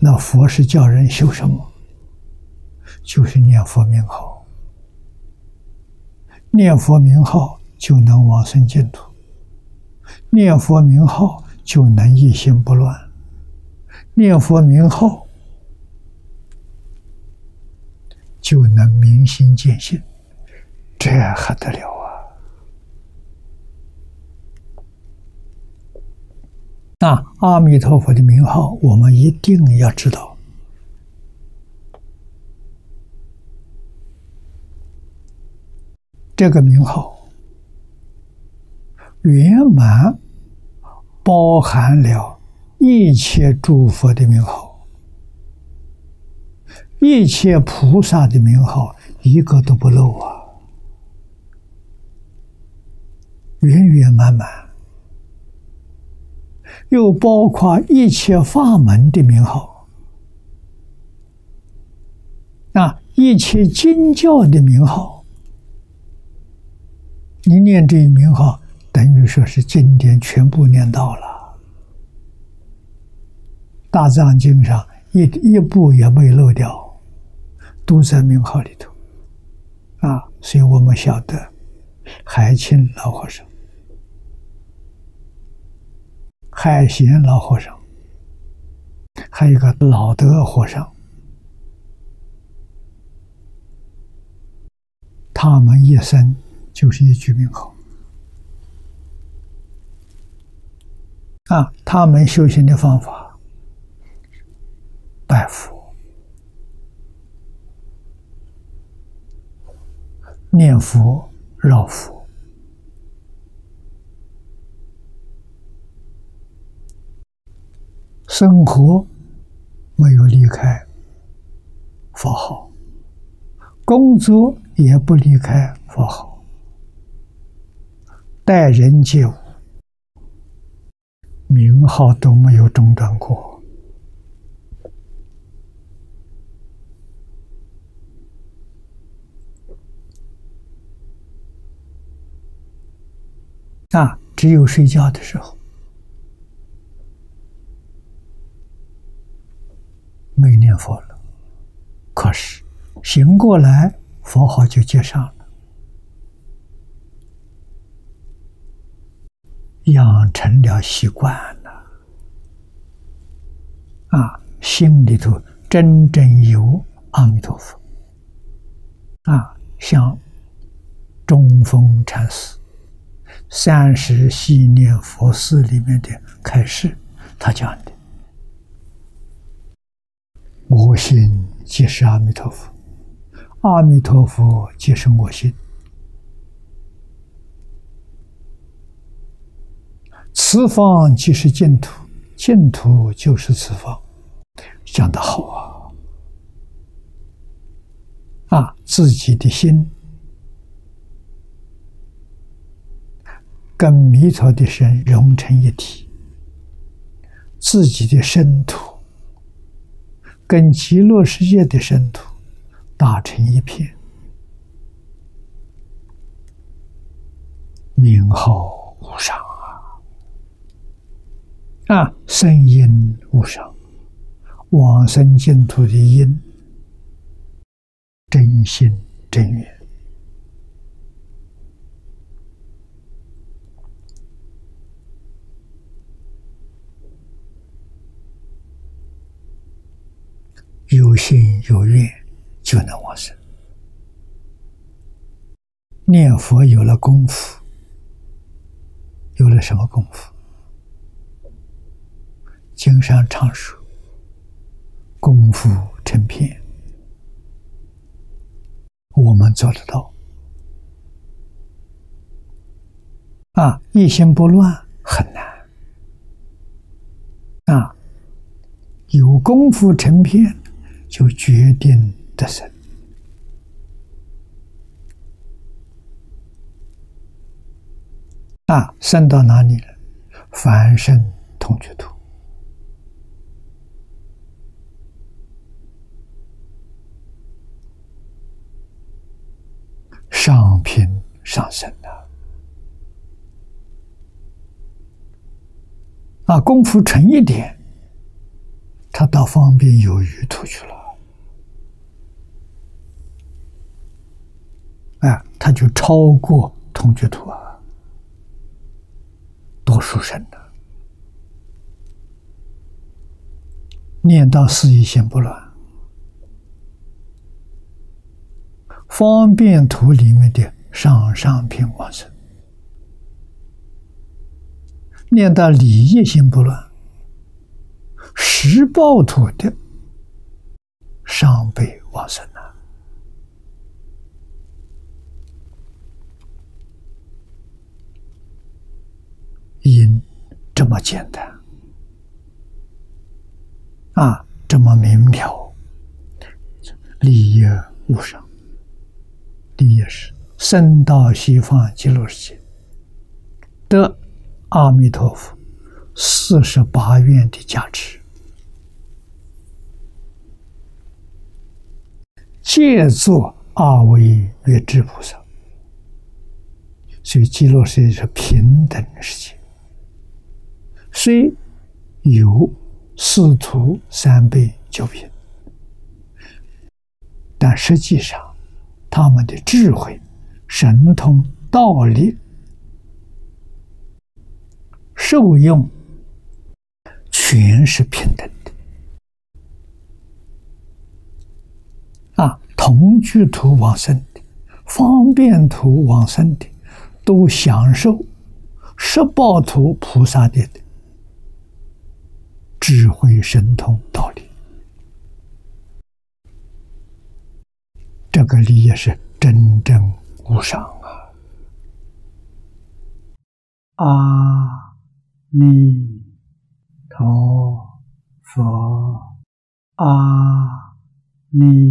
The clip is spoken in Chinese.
那佛是叫人修什么？就是念佛名号，念佛名号就能往生净土，念佛名号就能一心不乱，念佛名号就能明心见性，这还得了啊！那阿弥陀佛的名号，我们一定要知道。这个名号圆满包含了一切诸佛的名号，一切菩萨的名号，一个都不漏啊！圆圆满满。又包括一切法门的名号，啊，一切经教的名号，你念这一名号，等于说是经典全部念到了，大藏经上一一步也没漏掉，都在名号里头，啊，所以我们晓得海清老和尚。海贤老和尚，还有一个老德和尚，他们一生就是一句名号啊！他们修行的方法，拜佛、念佛、绕佛。生活没有离开佛号，工作也不离开佛号，待人接物，名号都没有中断过。啊，只有睡觉的时候。没念佛了，可是醒过来，佛号就接上了，养成了习惯了。啊，心里头真正有阿弥陀佛。啊，像中峰禅师《三十系念佛事》里面的开示，他讲的。我心即是阿弥陀佛，阿弥陀佛即是我心。此方即是净土，净土就是此方。讲得好啊！啊，自己的心跟弥陀的身融成一体，自己的身土。跟极乐世界的圣土打成一片，名号无上啊！啊，声音无上，往生净土的因，真心真愿。有心有愿，就能往生。念佛有了功夫，有了什么功夫？经上常说：“功夫成片。”我们做得到。啊，一心不乱很难。啊，有功夫成片。就决定得生啊！生到哪里了？凡圣同居土，上品上升的啊！功夫沉一点，他他到方便有余土去了，哎，他就超过同居土啊，多殊胜的。念到四意心不乱，方便图里面的上上品往生，念到理业心不乱，十报图的上辈往生啊，因这么简单。啊，这么明了，利益无上，利益是生到西方极乐世界，得阿弥陀佛。四十八愿的加持，借作阿惟越智菩萨，所以极乐世界是平等世界，虽有。四徒三辈九品，但实际上，他们的智慧、神通、道力、受用，全是平等的。啊，同居图往生的，方便图往生的，都享受十报图菩萨的。智慧神通道理，这个理也是真正无上啊！阿弥陀佛，阿弥陀，